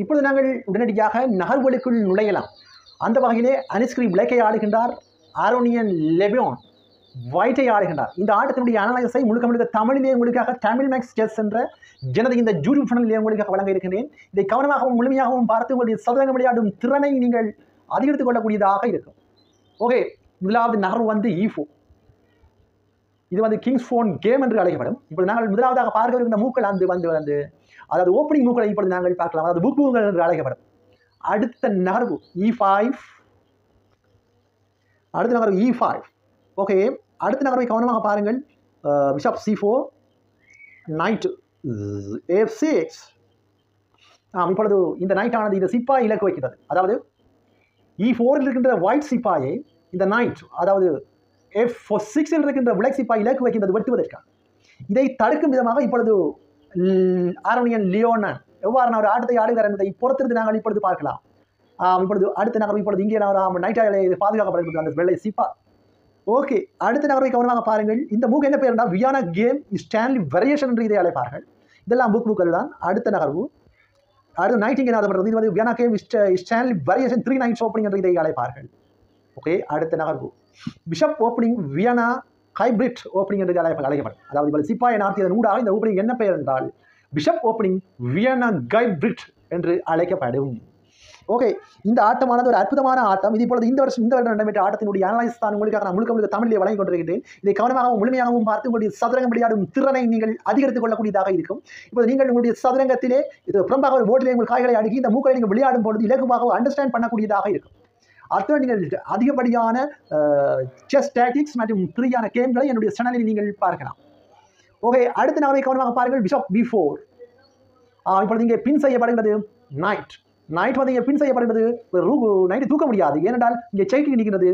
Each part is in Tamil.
இப்பொழுது நாங்கள் உடனடியாக நகர்வுகளுக்குள் நுழையலாம். அந்த வகையிலே அனிஸ்கிரி பிளேக்கை ஆடுகின்றார். ஆரோனியன் லெபியோன் ஒயிட்டை ஆடுகின்றார். இந்த ஆட்டத்தினுடைய அனலைஸை முழுக்க முழுக்க தமிழிலே உங்களுக்காக தமிழ் மேக்ஸ் செஸ் என்ற ஜனதை இந்த யூடியூப் சேனலில் உங்களுக்காக வழங்க இருக்கின்றேன். இதை கவனமாகவும் முழுமையாகவும் பார்த்து உங்களுடைய சதுரங்க விளையாடும் திறனை நீங்கள் அதிகரித்துக் கொள்ளக்கூடியதாக இருக்கும். ஓகே முதலாவது நகர்வு வந்து e ஈஃபோ இது வந்து கிங்ஸ் ஃபோன் கேம் என்று அழைக்கப்படும். இப்போ நாங்கள் முதலாவதாக பார்க்க இருக்கின்ற மூக்கள் வந்து வந்து வந்து அதாவது ஓப்பனிங் மூக்களை இப்பொழுது நாங்கள் பார்க்கலாம். அதாவது புக் மூக்கள் என்று அழைக்கப்படும். அடுத்த நகர்வு e இ ஃபைவ் அடுத்த நகர்வு இ ஃபைவ் ஓகே அடுத்த நகர்வை கவனமாக பாருங்கள். Bishop c four knight f six ஆம் இப்பொழுது இந்த நைட் ஆனது இந்த சிப்பாய் இலக்கு வைக்கிறது அதாவது e இ ஃபோரில் இருக்கின்ற ஒயிட் சிப்பாயை இந்த நைட் அதாவது எஃப் சிக்ஸில் இருக்கின்ற விளக் சிப்பாய் இலக்கு வைக்கின்றது வெட்டுவதற்காக. இதை தடுக்கும் விதமாக இப்பொழுது ஆரோனியன் லியோனன் எவ்வாறு ஒரு ஆட்டத்தை ஆடுகிறார் என்பதை பொறுத்திருந்து நாங்கள் இப்பொழுது பார்க்கலாம். இப்பொழுது அடுத்த நகரம் இப்பொழுது இங்கே நாம் நைட்டாக பாதுகாக்கப்படுகிறது அந்த வெள்ளை சிப்பா. ஓகே அடுத்த நகரை கவனமாக பாருங்கள். இந்த புக் என்ன Berunda Viana game Stanley variation என்று இதை அழைப்பார்கள். இதெல்லாம் புக் புக்கள் தான். அடுத்த நகர்வு. அடுத்து நைட்டிங் என்ன நாதப்படுறது இது வந்து Vienna game Stanley variation three knights opening என்று இதை அழைப்பார்கள். ஓகே அடுத்த நகர்வு. Bishop opening Vienna hybrid opening என்று அழைக்கப்படும். அதாவது இவள் சிப்பாயை நாட்டியதன் ஊடாக இந்த ஓப்பனிங் என்ன பெயர் என்றால் பிஷப் ஓப்பனிங் வியனா கைபிரிட் என்று அழைக்கப்படும். ஓகே இந்த ஆட்டமானது ஒரு அற்புதமான ஆட்டம். இது இப்பொழுது இந்த வருஷம் இந்த வருடம் நடைபெற்ற ஆட்டத்தினுடைய அனலைஸ் தான் உங்களுக்காக நான் முழுக்க முழுக்க தமிழில் வழங்கி கொண்டிருக்கிறேன் இதை கவனமாகவும் முழுமையாகவும் பார்த்து உங்களுடைய சதுரங்கம் விளையாடும் திறனை நீங்கள் அதிகரித்துக் கொள்ளக்கூடியதாக இருக்கும். இப்போது நீங்கள் உங்களுடைய சதுரங்கத்திலே இது புறம்பாக ஒரு போர்டிலே உங்கள் காய்களை அடுக்கி இந்த மூக்களை நீங்கள் விளையாடும் பொழுது இலகுவாக அண்டர்ஸ்டாண்ட் பண்ணக்கூடியதாக இருக்கும். அத்துடன் நீங்கள் அதிகப்படியான செஸ் டேட்டிக்ஸ் மற்றும் ஃப்ரீயான கேம்களை என்னுடைய சேனலில் நீங்கள் பார்க்கலாம். ஓகே அடுத்த நகரை கவனமாக பாருங்கள். பிஷப் பி ஃபோர் இப்பொழுது இங்கே பின் செய்யப்படுகிறது நைட் நைட் வந்து இங்கே பின் செய்யப்படுகிறது நைட்டு தூக்க முடியாது. ஏனென்றால் இங்கே சைக்கிள் நிற்கிறது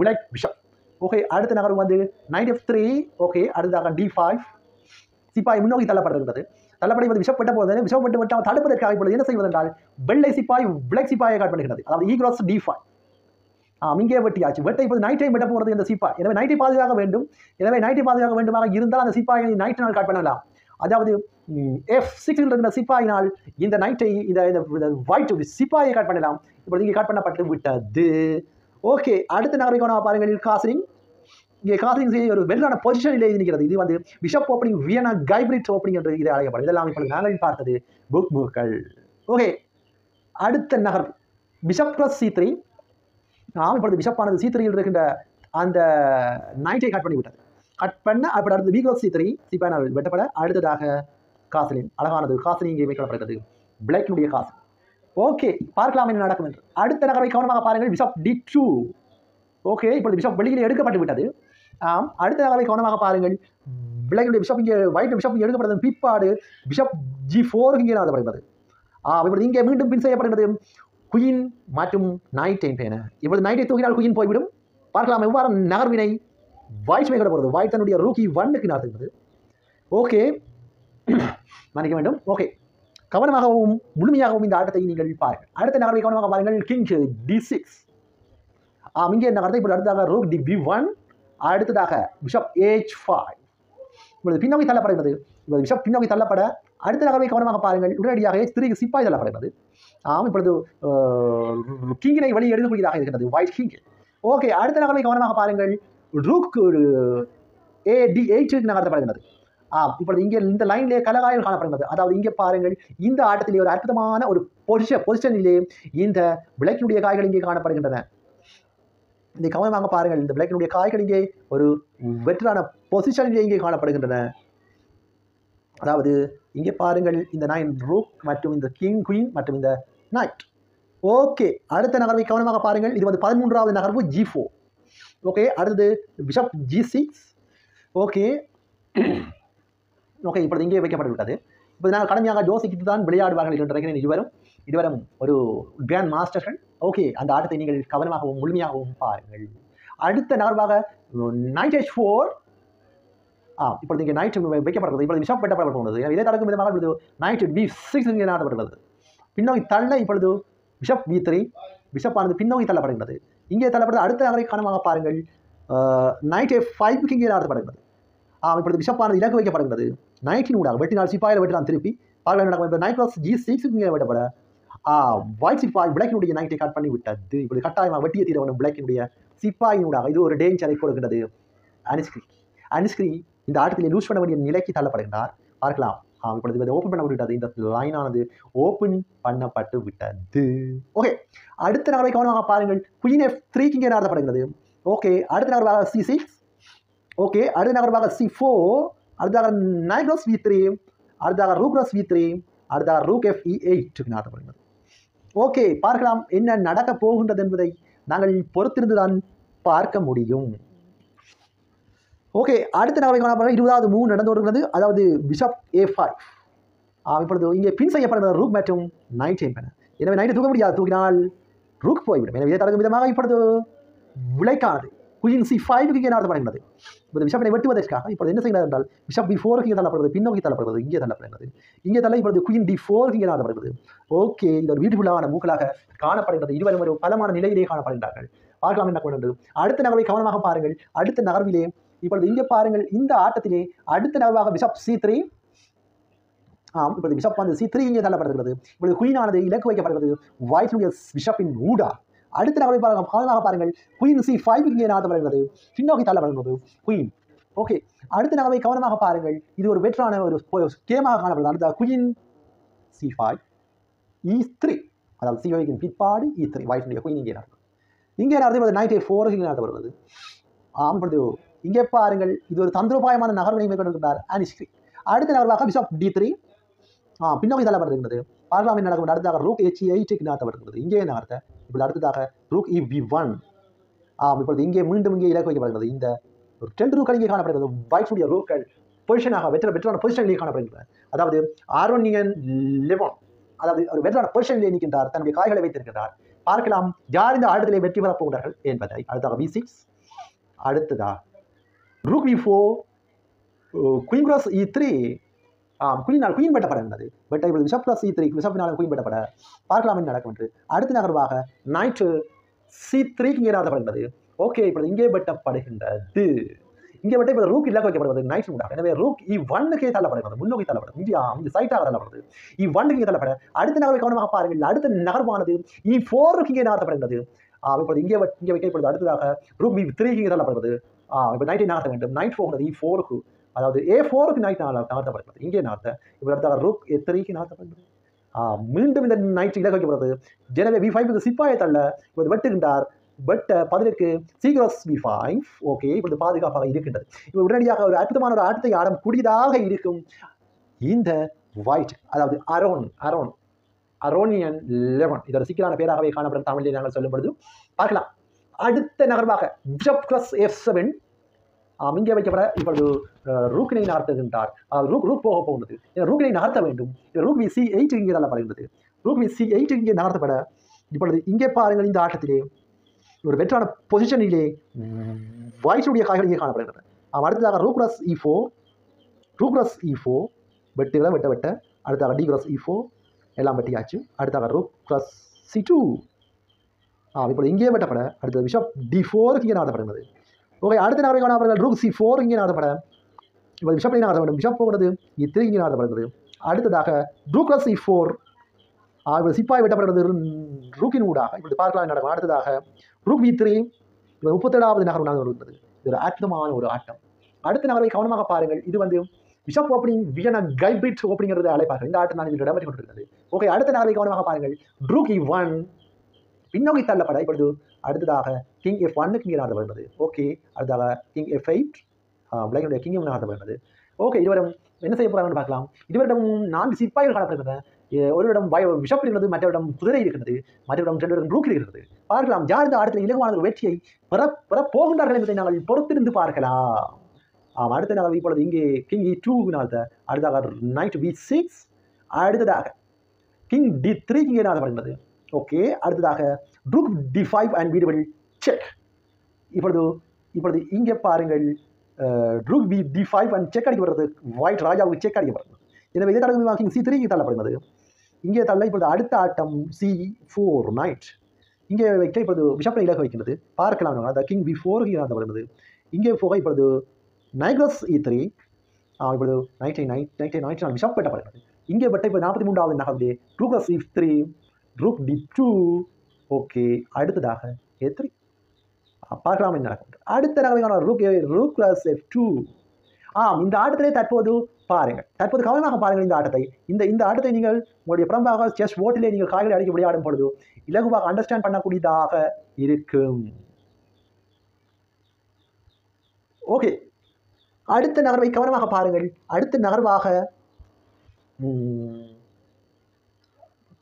விளக் பிஷப் ஓகே அடுத்த நகரம் வந்து நைட் எஃப் த்ரீ ஓகே அடுத்ததாக டி ஃபைவ் சிப்பாய் முன்னோக்கி தள்ளப்படுகிறது தள்ளப்படுவது விஷப்பட்ட போது விஷப்பட்டு விட்டு அவன் தடுப்பதற்காக இப்பொழுது என்ன செய்வதென்றால் வெள்ளை சிப்பாய் பிளாக் சிப்பாயை காட் பண்ணுகிறது அதாவது ஈக்ராஸ் டி ஃபைவ் இங்கே வெட்டியாச்சு. வெட்டை இப்போது நைட் டைம் வெட்ட போகிறது இந்த சிப்பா எனவே நைட்டை பாதுகாக்க வேண்டும். எனவே நைட்டை பாதுகாக்க வேண்டுமாக இருந்தால் அந்த சிப்பாயை நைட் நாள் காட் பண்ணலாம். அதாவது எஃப் சிக்ஸில் இருக்கிற சிப்பாயினால் இந்த நைட்டை இந்த ஒயிட் சிப்பாயை காட் பண்ணலாம். இப்பொழுது இங்கே காட் பண்ணப்பட்டு விட்டது. ஓகே அடுத்த நகரை பாருங்கள். காசரிங் இங்கே காசிங் செய்ய ஒரு வெள்ளான பொசிஷனிலே இருக்கிறது. இது வந்து bishop opening Vienna hybrid opening என்று இதை அழைக்கப்படும் இதெல்லாம் இப்போ நாங்கள் பார்த்தது. புக் புக்கள் ஓகே அடுத்த நகர். பிஷப் ப்ளஸ் சி த்ரீ நாம் இப்பொழுது பிஷப்பானது சி த்ரீயில் இருக்கின்ற அந்த நைட்டை கட் பண்ணி விட்டது கட் பண்ண அப்படி அடுத்து வீக் சி த்ரீ சி பேனல் வெட்டப்பட அடுத்ததாக காசலின் அழகானது காசலின் இங்கே வைக்கப்படுகிறது பிளாக்கினுடைய காசு. ஓகே பார்க்கலாம் என்ன நடக்கும் என்று. அடுத்த நகரை கவனமாக பாருங்கள் பிஷப் டி டூ ஓகே இப்பொழுது பிஷப் வெளியில் எடுக்கப்பட்டு விட்டது. ஆம் அடுத்த நகரை கவனமாக பாருங்கள். பிளாக்கினுடைய பிஷப் இங்கே ஒயிட் பிஷப் இங்கே எடுக்கப்பட்டதன் பிற்பாடு பிஷப் ஜி ஃபோருக்கு இங்கே நாதப்படுகிறது. ஆ இப்பொழுது இங்கே மீண்டும் பின் செய்யப்படுகிறது. குயின் மற்றும் நைட்டை பேன இப்பொழுது நைட்டை தூக்கினால் குயின் போய்விடும். பார்க்கலாம் எவ்வாறு நகர்வினை வாய்ஸ் கூட போகிறது வாய் தன்னுடைய ரூக்கி ஒன்னுக்கு நடத்துகிறது ஓகே மன்னிக்க வேண்டும். ஓகே கவனமாகவும் முழுமையாகவும் இந்த ஆட்டத்தை நீங்கள் பாருங்கள். அடுத்த நகர்வை கவனமாக பாருங்கள். கிங் டி சிக்ஸ் ஆம் இங்கே நகரத்தை இப்படி அடுத்ததாக ரூக் டி பி ஒன் அடுத்ததாக பிஷப் ஏச் ஃபைவ் இப்பொழுது பின்னோக்கி தள்ளப்படுகிறது இப்பொழுது பிஷப் பின்னோக்கி தள்ளப்பட அடுத்த நகர்வை கவனமாக பாருங்கள். உடனடியாக திரு த்ரீக்கு சிப்பாய் தள்ளப்படுகிறது ஆம் இப்பொழுது கிங்கினை வழி எடுக்கக்கூடியதாக இருக்கிறது. ஒயிட் கிங் ஓகே அடுத்த நகர்வை கவனமாக பாருங்கள். ரூக் ஏ டி எயிட் நகர்த்தப்படுகிறது ஆ இப்பொழுது இங்கே இந்த லைன்லேயே கலகாயம் காணப்படுகிறது அதாவது இங்கே பாருங்கள் இந்த ஆட்டத்திலே ஒரு அற்புதமான ஒரு பொசிஷன் பொசிஷனிலே இந்த விளக்கினுடைய காய்கள் இங்கே காணப்படுகின்றன. இந்த கவனமாக பாருங்கள். இந்த விளக்கினுடைய காய்கள் இங்கே ஒரு வெற்றான பொசிஷனிலே இங்கே காணப்படுகின்றன. அதாவது இங்கே பாருங்கள் இந்த நைன் ரூக் மற்றும் இந்த கிங் குயின் மற்றும் இந்த நைட் ஓகே அடுத்த நகர்வை கவனமாக பாருங்கள். இது வந்து பதிமூன்றாவது நகர்வு ஜி ஃபோர் ஓகே அடுத்தது bishop g six okay okay இப்பொழுது இங்கே வைக்கப்பட்டு விட்டது இப்போ நாங்கள் கடமையாக யோசிக்கிட்டு தான் விளையாடுவார்கள் என்று நினைக்கிறேன். இருவரும் இருவரும் ஒரு கிராண்ட் மாஸ்டர்கள் ஓகே அந்த ஆட்டத்தை நீங்கள் கவனமாகவும் முழுமையாகவும் பாருங்கள். அடுத்த நகர்வாக நைட் ஃபோர் ஆ இப்போ இங்கே நைட் வைக்கப்படுகிறது இப்பொழுது பிஷப் வெட்டப்பட போகிறது இதை தடுக்கும் விதமாக இப்பொழுது நைட் பி சிக்ஸ் இங்கே நாடப்படுகிறது பின்னோக்கி தள்ள இப்பொழுது பிஷப் பி த்ரீ பிஷப்பானது பின்னோக்கி தள்ளப்படுகிறது இங்கே தள்ளப்படுறது அடுத்த நகரை காரணமாக பாருங்கள். நைட் ஏ ஃபைவ்க்கு இங்கே நடத்தப்படுகிறது ஆ இப்பொழுது பிஷப்பானது இலக்கு வைக்கப்படுகிறது நைட்டின் ஊடாக வெட்டினால் சிப்பாயில் வெட்டினால் திருப்பி பார்க்க நடக்கும்? இப்போ நைட் கிளாஸ் ஜி சிக்ஸுக்கு இங்கே வெட்டப்பட வாய் சிப்பாய் பிளாக்கினுடைய நைட்டை கட் பண்ணி விட்டது. இப்படி கட்டாயமாக வெட்டிய தீர வேணும் பிளாக்கினுடைய சிப்பாயினூடாக இது ஒரு டேஞ்சரை கொடுக்கின்றது. அனிஸ்கிரி அனிஸ்கிரி இந்த ஆட்டத்திலே லூஸ் பண்ண வேண்டிய நிலைக்கு தள்ளப்படுகின்றார். பார்க்கலாம். ஆ, இப்பொழுது இதை ஓப்பன் பண்ண விட்டது இந்த லைனானது ஓப்பன் பண்ணப்பட்டு விட்டது. ஓகே அடுத்த நகர்வை கவனமாக பாருங்கள். குயின் எஃப் த்ரீக்கு இங்கே நடத்தப்படுகிறது ஓகே அடுத்த நகர்வாக சி சிக்ஸ் ஓகே அடுத்த நகர்வாக சி ஃபோர் அடுத்ததாக நைக்ரோஸ் வி த்ரீ அடுத்ததாக ரூக்ரோஸ் வி த்ரீ அடுத்ததாக ரூக் எஃப் இ எயிட்டுக்கு நடத்தப்படுகிறது ஓகே பார்க்கலாம். என்ன நடக்கப் போகின்றது என்பதை நாங்கள் பொறுத்திருந்து தான் பார்க்க முடியும். ஓகே அடுத்த நகரை காணப்படுற இருபதாவது மூணு நடந்து வருகிறது அதாவது பிஷப் ஏ ஃபைவ் இப்பொழுது இங்கே பின் செய்யப்படுகிற ரூக் மற்றும் நைட் செய்யப்பன எனவே நைட்டு தூக்க முடியாது. தூக்கினால் ரூக் போய்விடும். எனவே தடுக்கும் விதமாக இப்பொழுது விளைக்கானது குயின் சி ஃபைவுக்கு இங்கே நடத்தப்படுகிறது இப்போது பிஷப்பினை வெட்டுவதற்காக இப்போது என்ன செய்கிறார் என்றால் பிஷப் பி ஃபோருக்கு இங்கே தள்ளப்படுறது பின்னோக்கி தள்ளப்படுகிறது. இங்கே தள்ளப்படுகிறது. இங்கே தள்ள இப்பொழுது குயின் டி ஃபோருக்கு இங்கே நடத்தப்படுகிறது ஓகே இந்த ஒரு வீட்டுக்குள்ளான மூக்களாக காணப்படுகிறது இருவரும் ஒரு பலமான நிலையிலே காணப்படுகிறார்கள் பார்க்கலாம் என்ன கொண்டு அடுத்த நகர்வை கவனமாக பாருங்கள். அடுத்த நகர்விலே இப்பொழுது இங்கே பாருங்கள் இந்த ஆட்டத்திலே அடுத்த நகர்வாக பிஷப் சி த்ரீ. ஆம் இப்பொழுது பிஷப் வந்து சி த்ரீ இங்கே தள்ளப்படுகிறது. இப்பொழுது குயினானது இலக்கு வைக்கப்படுகிறது. ஒயிட்னுடைய பிஷப்பின் ஊடா. அடுத்த நகர்வை பாருங்கள் கவனமாக பாருங்கள் குயின் சி ஃபைவ் இங்கே நாட்டப்படுகிறது பின்னோக்கி தள்ளப்படுகிறது. குயின் ஓகே அடுத்த நகர்வை கவனமாக பாருங்கள் இது ஒரு வெற்றான ஒரு கேமாக காணப்படுது அடுத்த queen c five e three அதாவது சி பிற்பாடு இ த்ரீ ஒயிட்னுடைய குயின் இங்கே நடக்கும் இங்கே நடத்துவது நைட் ஃபோருக்கு இங்கே நடத்தப்படுகிறது ஆம் இங்கே பாருங்கள் இது ஒரு தந்திரோபாயமான நகர்வினை மேற்கொண்டிருக்கிறார் அனிஸ்கிரி. அடுத்த நகர்வாக பிஷப் டி த்ரீ. ஆ பின்னோக்கி தள்ளப்பட்டிருக்கிறது பார்க்கலாம் நடக்கும்? அடுத்ததாக ரூக் எச் எயிட்டுக்கு நடத்தப்படுகிறது இங்கே நகர்த்த இப்பொழுது அடுத்ததாக ரூக் இ வி ஒன். ஆம் இப்பொழுது இங்கே மீண்டும் இங்கே இலக்கு வைக்கப்படுகிறது. இந்த ஒரு டென் ரூக்கள் இங்கே காணப்படுகிறது. ஒயிட்ஸுடைய ரூக்கள் பொசிஷனாக வெற்ற வெற்றான பொசிஷனிலே காணப்படுகிறது அதாவது ஆரோனியன் லெவன் அதாவது ஒரு வெற்றான பொசிஷனிலே நிற்கின்றார் தன்னுடைய காய்களை வைத்திருக்கிறார் பார்க்கலாம் யார் இந்த ஆட்டத்திலே வெற்றி பெறப் போகிறார்கள் என்பதை. அடுத்ததாக வி சிக்ஸ் அடுத்ததாக rook b four queen cross e three குயினால் queen வெட்டப்படுகிறது பட் இப்பொழுது பிஷப் கிராஸ் இ த்ரீ பிஷப்பினால் குயின் வெட்டப்பட பார்க்கலாம் என்ன நடக்கும் என்று. அடுத்த நகர்வாக நைட்டு சி த்ரீக்கு இங்கே நடத்தப்படுகிறது ஓகே இப்பொழுது இங்கே வெட்டப்படுகின்றது. இங்கே வெட்ட இப்போ ரூக் இல்லாக வைக்கப்படுவது நைட் மூடாக எனவே ரூக் இ ஒன்னுக்கே தள்ளப்படுகிறது முன்னோக்கி தள்ளப்படுது இந்தியா இந்த சைட்டாக தள்ளப்படுது இ e ஒன்னுக்கு இங்கே தள்ளப்பட அடுத்த நகர்வை கவனமாக பாருங்கள். அடுத்த நகர்வானது e இ ஃபோருக்கு இங்கே நடத்தப்படுகிறது ஆ, இப்பொழுது இங்கே இங்கே வைக்கப்படுது அடுத்ததாக ரூக் இ த்ரீக்கு இங்கே தள்ளப்படுகிறது. இப்போ நைட்டை நகர்த்த வேண்டும்? நைட் போகிறது இ ஃபோருக்கு அதாவது ஏ ஃபோருக்கு நைட் நகர்த்தப்படுகிறது இங்கே நகர்த்த இப்போ அடுத்ததாக ரூக் எத்தனைக்கு த்ரீக்கு நகர்த்தப்படுகிறது ஆ, மீண்டும் இந்த நைட் இலக்கு வைக்கப்படுறது எனவே வி ஃபைவ்க்கு சிப்பாயை தள்ள இவர் வெட்டுகின்றார். பட் பதிலுக்கு சீக்ரஸ் வி ஃபைவ் ஓகே இப்பொழுது பாதுகாப்பாக இருக்கின்றது. இப்போ உடனடியாக ஒரு அற்புதமான ஒரு ஆட்டத்தை ஆடம் கூடியதாக இருக்கும். இந்த ஒயிட் அதாவது அரோன் அரோன் அரோனியன் லெவன் இதோட சிக்கலான பேராகவே காணப்படும் தமிழில் நாங்கள் சொல்லும் பொழுது பார்க்கலாம். அடுத்த நகர்வாக ஜப் கிளஸ் எஃப் செவன் இங்கே வைக்கப்பட இப்பொழுது ரூக்கினை நகர்த்துகின்றார். ரூக் ரூக் போக போகிறது இந்த ரூக்கினை நகர்த்த வேண்டும். இந்த ரூக் வி சி எயிட் இங்கே தள்ளப்படுகின்றது. ரூக் வி சி எயிட் இங்கே நகர்த்தப்பட இப்பொழுது இங்கே பாருங்கள் இந்த ஆட்டத்திலே. ஒரு வெற்றான பொசிஷனிலே வாய்ஸுடைய காய்கள் இங்கே காணப்படுகிறது ஆம், அடுத்ததாக ரூக்ரஸ் இ ஃபோர் ரூக்ரஸ் இ ஃபோ வெட்டுகளை வெட்ட வெட்ட. அடுத்தாக D cross E e four எல்லாம் வெட்டியாச்சு. அடுத்தாக ரூக் கிராஸ் சி டூ ஆ இப்பொழுது இங்கே வெட்டப்பட. அடுத்தது பிஷப் டி ஃபோருக்கு இங்கே நாடப்படுகிறது ஓகே அடுத்த நகரை காணப்படுகிறது ரூக் சி ஃபோர் இங்கே நாடப்பட இப்போ பிஷப் நாட வேண்டும். பிஷப் போகிறது இ த்ரீ இங்கே நாடப்படுகிறது அடுத்ததாக ரூக் சி ஃபோர் இப்போ சிப்பாய் வெட்டப்படுகிறது ரூக்கின் ஊடாக. இப்படி பார்க்கலாம் என்ன நடக்கும். அடுத்ததாக ரூக் வி த்ரீ இப்போ முப்பத்தேழாவது நகரம் நடந்து இது ஒரு அற்புதமான ஒரு ஆட்டம். அடுத்த நகரை கவனமாக பாருங்கள். இது வந்து bishop opening Vienna hybrid opening அழைப்பார்கள் இந்த ஆட்டம் தான் இதில் இடம்பெற்று கொண்டிருக்கிறது. ஓகே அடுத்த நகரை கவனமாக பாருங்கள். ரூக் இ ஒன் பின்னோக்கி தள்ளப்பட இப்பொழுது அடுத்ததாக கிங் எஃப் ஒன்னுக்கு இங்கே வருகிறது ஓகே அடுத்ததாக கிங் எஃப் எயிட் விளையாடுடைய கிங் நடந்து வருகிறது ஓகே இருவரும் என்ன செய்ய போகிறாங்கன்னு பார்க்கலாம். இருவரிடம் நான்கு சிப்பாய்கள் காணப்படுகின்றன. ஒரு ஒருவரிடம் பய விஷப்பு இருக்கிறது மற்றவரிடம் குதிரை இருக்கிறது மற்றவரிடம் ரெண்டு ரூக் இருக்கிறது பார்க்கலாம் யார் இந்த ஆடத்தில் இலகுவான வெற்றியை பெற பெற போகின்றார்கள் என்பதை நாங்கள் பொறுத்திருந்து பார்க்கலாம். ஆம் அடுத்த நாள் இப்பொழுது இங்கே கிங் இ டூ நாள்த அடுத்ததாக நைட் வி சிக்ஸ் அடுத்ததாக கிங் டி த்ரீ இங்கே நாடப்படுகிறது ஓகே அடுத்ததாக troupe d five and double check இப்பொழுது இப்பொழுது இங்கே பாருங்கள் troupe b d five and check அடிக்கப்படுறது white ராஜாவுக்கு செக் அடிக்கப்படுறது எனவே இதே தடவை கிங் சி த்ரீ தள்ளப்படுகிறது. இங்கே தள்ள இப்பொழுது அடுத்த ஆட்டம் சி ஃபோர் நைட் இங்கே வைக்க இப்பொழுது பிஷப்பை இலக்கு வைக்கிறது பார்க்கலாம் அந்த கிங் பி ஃபோர் தள்ளப்படுகிறது. இங்கே போக இப்பொழுது நைக்ரஸ் இ த்ரீ இப்பொழுது நைன்டை நைட் நைன்டை நைட் பிஷப் வெட்டப்படுகிறது. இங்கே பட்ட இப்போ நாற்பத்தி மூன்றாவது நகர்ந்து ரூகஸ் இ three rook D two okay அடுத்ததாக ஏ த்ரீ பார்க்கலாம் என்ன நடக்கும். அடுத்த நகரமான rook rook class F two ஆம் இந்த ஆட்டத்திலே தற்போது பாருங்கள். தற்போது கவனமாக பாருங்கள் இந்த ஆட்டத்தை. இந்த இந்த ஆட்டத்தை நீங்கள் உங்களுடைய புறம்பாக செஸ் ஓட்டிலே நீங்கள் காய்களை அடிக்க விளையாடும் பொழுது இலகுவாக அண்டர்ஸ்டாண்ட் பண்ணக்கூடியதாக இருக்கும். ஓகே அடுத்த நகர்வை கவனமாக பாருங்கள். அடுத்த நகர்வாக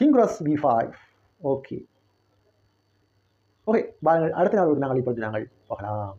கிங் ராஸ் வி ஃபைவ் ஓகே ஓகே பாருங்கள் அடுத்த நாள் நாங்கள் இப்பொழுது நாங்கள் போகலாம்